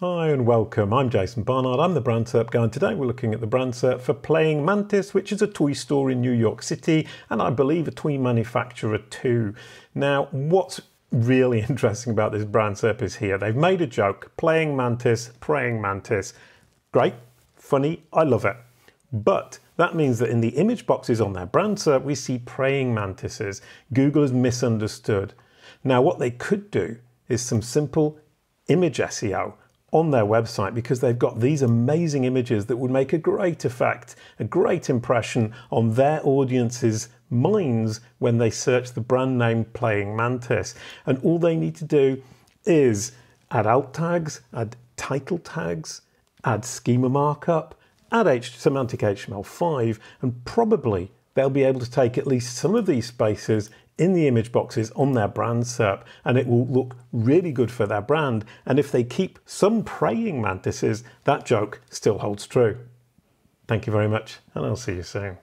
Hi and welcome. I'm Jason Barnard. I'm the Brand SERP guy, and today we're looking at the Brand SERP for Playing Mantis, which is a toy store in New York City, and I believe a toy manufacturer too. Now, what's really interesting about this Brand SERP is here. They've made a joke, Playing Mantis, Praying Mantis. Great, funny, I love it. But that means that in the image boxes on their Brand SERP, we see praying mantises. Google has misunderstood. Now, what they could do is some simple image SEO on their website because they've got these amazing images that would make a great effect, a great impression on their audience's minds when they search the brand name Playing Mantis. And all they need to do is add alt tags, add title tags, add schema markup, add H semantic HTML5, and probably they'll be able to take at least some of these spaces in the image boxes on their brand SERP and it will look really good for their brand. And if they keep some praying mantises, that joke still holds true. Thank you very much and I'll see you soon.